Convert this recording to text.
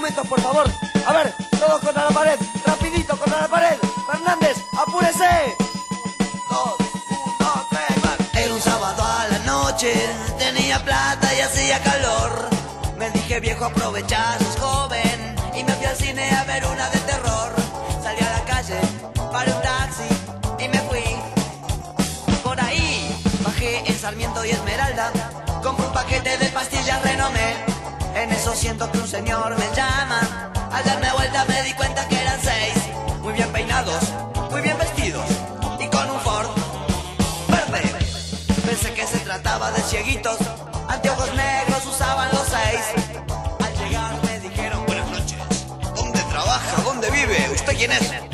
favor. A ver, todos contra la pared. Rapidito contra la pared. Fernández, apúrese. Era un sábado a la noche, tenía plata y hacía calor. Me dije viejo aprovechar, sos joven y me fui al cine a ver una de terror. Salí a la calle, paré un taxi y me fui. Por ahí bajé en Sarmiento y Esmeralda, compré un paquete de pastillas siento que un señor me llama. Al darme vuelta me di cuenta que eran seis, muy bien peinados, muy bien vestidos y con un Ford verde. Pensé que se trataba de cieguitos, anteojos negros usaban los seis. Al llegar me dijeron buenas noches. ¿Dónde trabaja? ¿Dónde vive? ¿Usted quién es?